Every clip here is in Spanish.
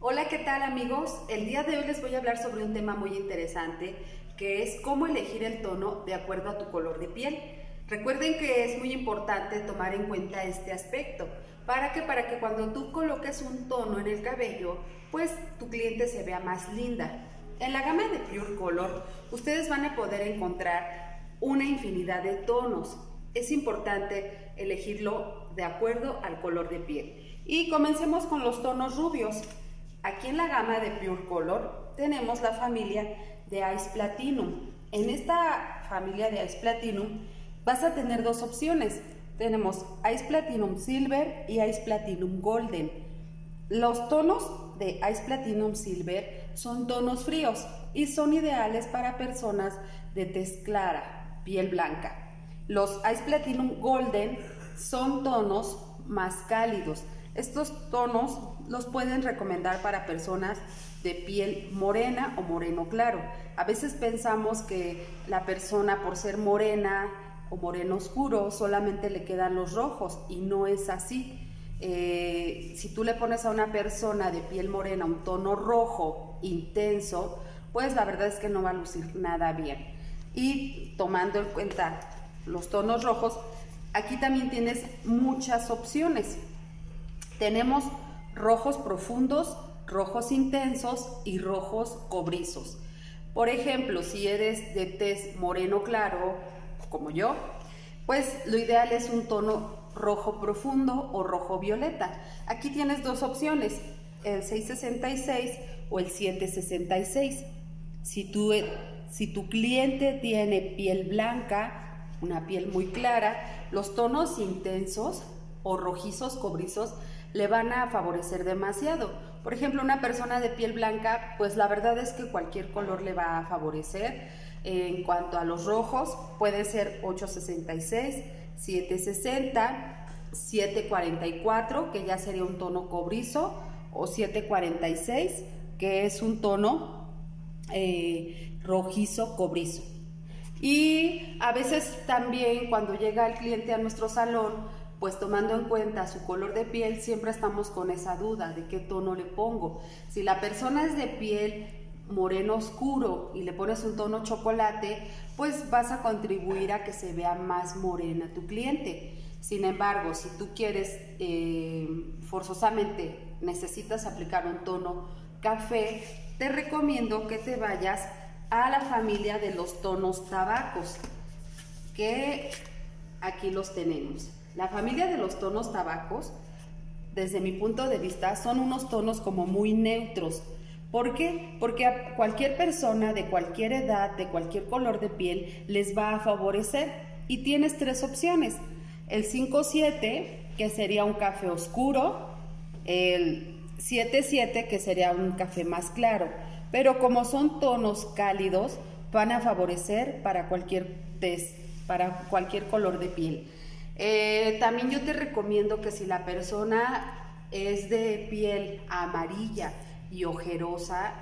Hola, ¿qué tal amigos? El día de hoy les voy a hablar sobre un tema muy interesante que es cómo elegir el tono de acuerdo a tu color de piel. Recuerden que es muy importante tomar en cuenta este aspecto. ¿Para que Para que cuando tú coloques un tono en el cabello, pues tu cliente se vea más linda. En la gama de Pure Color, ustedes van a poder encontrar una infinidad de tonos. Es importante elegirlo de acuerdo al color de piel. Y comencemos con los tonos rubios. Aquí en la gama de Pure Color tenemos la familia de Ice Platinum. En esta familia de Ice Platinum vas a tener dos opciones. Tenemos Ice Platinum Silver y Ice Platinum Golden. Los tonos de Ice Platinum Silver son tonos fríos y son ideales para personas de tez clara, piel blanca. Los Ice Platinum Golden son tonos más cálidos. Estos tonos los pueden recomendar para personas de piel morena o moreno claro. A veces pensamos que la persona por ser morena o moreno oscuro solamente le quedan los rojos y no es así. Eh, si tú le pones a una persona de piel morena un tono rojo intenso, pues la verdad es que no va a lucir nada bien. Y tomando en cuenta los tonos rojos, aquí también tienes muchas opciones. Tenemos rojos profundos, rojos intensos y rojos cobrizos. Por ejemplo, si eres de tez moreno claro, como yo, pues lo ideal es un tono rojo profundo o rojo violeta. Aquí tienes dos opciones, el 666 o el 766. Si tu, si tu cliente tiene piel blanca, una piel muy clara, los tonos intensos o rojizos cobrizos le van a favorecer demasiado. Por ejemplo, una persona de piel blanca, pues la verdad es que cualquier color le va a favorecer. En cuanto a los rojos, puede ser 866, 760, 744, que ya sería un tono cobrizo, o 746, que es un tono eh, rojizo cobrizo. Y a veces también cuando llega el cliente a nuestro salón, pues tomando en cuenta su color de piel, siempre estamos con esa duda de qué tono le pongo. Si la persona es de piel moreno oscuro y le pones un tono chocolate, pues vas a contribuir a que se vea más morena tu cliente. Sin embargo, si tú quieres eh, forzosamente necesitas aplicar un tono café, te recomiendo que te vayas a la familia de los tonos tabacos, que aquí los tenemos. La familia de los tonos tabacos, desde mi punto de vista, son unos tonos como muy neutros. ¿Por qué? Porque a cualquier persona de cualquier edad, de cualquier color de piel, les va a favorecer. Y tienes tres opciones. El 5-7, que sería un café oscuro. El 7-7, que sería un café más claro. Pero como son tonos cálidos, van a favorecer para cualquier test, para cualquier color de piel. Eh, también yo te recomiendo que si la persona es de piel amarilla y ojerosa,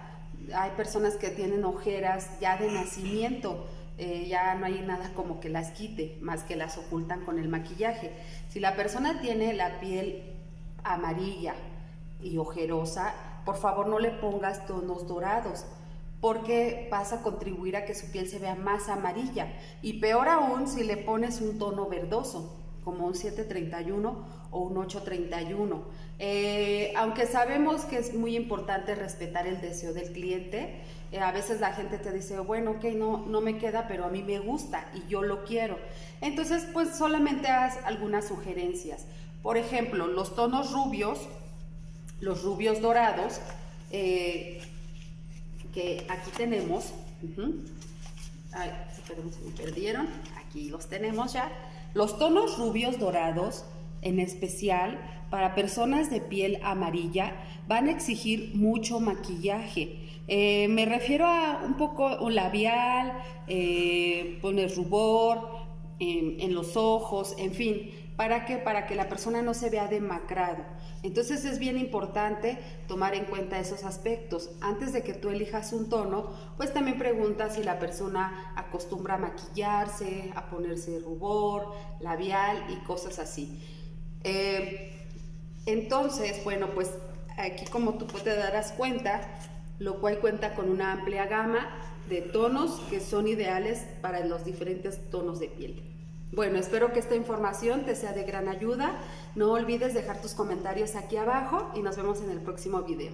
hay personas que tienen ojeras ya de nacimiento, eh, ya no hay nada como que las quite, más que las ocultan con el maquillaje. Si la persona tiene la piel amarilla y ojerosa, por favor no le pongas tonos dorados porque vas a contribuir a que su piel se vea más amarilla y peor aún si le pones un tono verdoso como un 731 o un 831. Eh, aunque sabemos que es muy importante respetar el deseo del cliente, eh, a veces la gente te dice, bueno, ok, no, no me queda, pero a mí me gusta y yo lo quiero. Entonces, pues solamente haz algunas sugerencias. Por ejemplo, los tonos rubios, los rubios dorados, eh, que aquí tenemos, Ay, perdón, se me perdieron, aquí los tenemos ya. Los tonos rubios dorados, en especial para personas de piel amarilla, van a exigir mucho maquillaje. Eh, me refiero a un poco labial, eh, poner rubor en los ojos, en fin, ¿para qué? Para que la persona no se vea demacrado. Entonces es bien importante tomar en cuenta esos aspectos. Antes de que tú elijas un tono, pues también pregunta si la persona acostumbra a maquillarse, a ponerse rubor, labial y cosas así. Eh, entonces, bueno, pues aquí como tú te darás cuenta, lo cual cuenta con una amplia gama de tonos que son ideales para los diferentes tonos de piel. Bueno, espero que esta información te sea de gran ayuda. No olvides dejar tus comentarios aquí abajo y nos vemos en el próximo video.